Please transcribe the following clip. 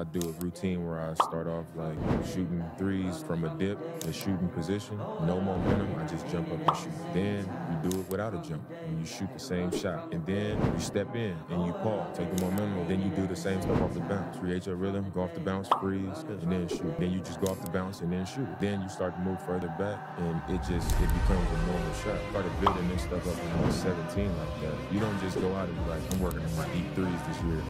I do a routine where I start off like shooting threes from a dip, a shooting position, no momentum. I just jump up and shoot. Then you do it without a jump, and you shoot the same shot. And then you step in and you pause, take the momentum. Then you do the same stuff off the bounce. Create your rhythm, go off the bounce, freeze, and then shoot. Then you just go off the bounce and then shoot. Then you start to move further back, and it just it becomes a normal shot. Started building this stuff up when I was 17 like that. You don't just go out and be like, I'm working on my deep threes this year.